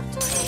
do, do.